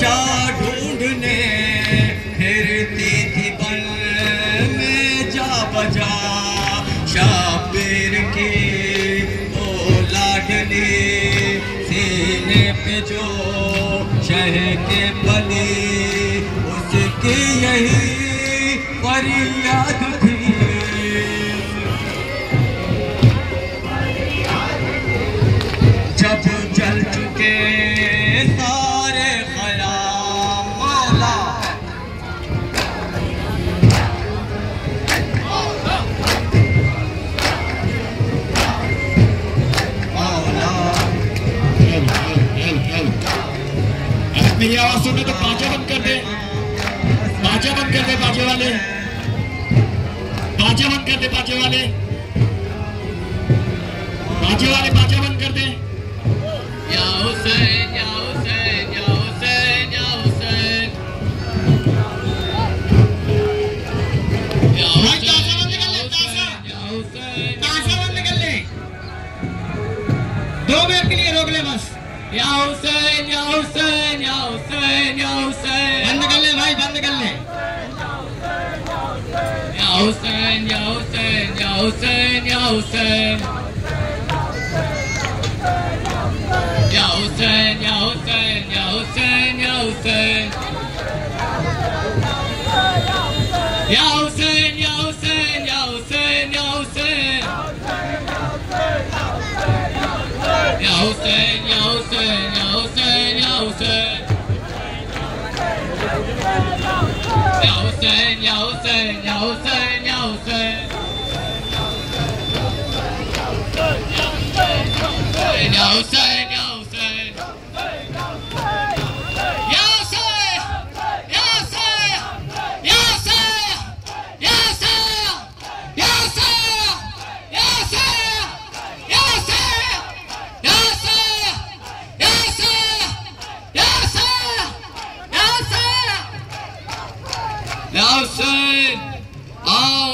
शाह ढूँढने फिरती थी बन में जा बजा। शाबिर की ओ लाडली सीने पे जो शह के बली उसकी यही फरियाद मेरी आवाज़ सुने तो बाजा बंद कर दे। बाजा बंद कर दे बाजे वाले। बाजा बंद कर दे बाजे वाले। बाजे वाले बाजा बंद कर दे। या हुसैन या हुसैन या हुसैन या हुसैन हुसैन दो मिनट के लिए रोक ले बस। या हुसैन या हुसैन या हुसैन या हुसैन बंद कर ले भाई बंद कर ले या हुसैन या हुसैन या हुसैन या हुसैन या हुसैन या हुसैन या हुसैन या हुसैन या हुसैन या हुसैन या हुसैन या हुसैन या हुसैन या हुसैन 有罪，有罪，有罪。有罪，有罪，有罪。नाव से आ